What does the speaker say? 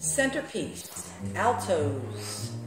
Centerpiece, altos.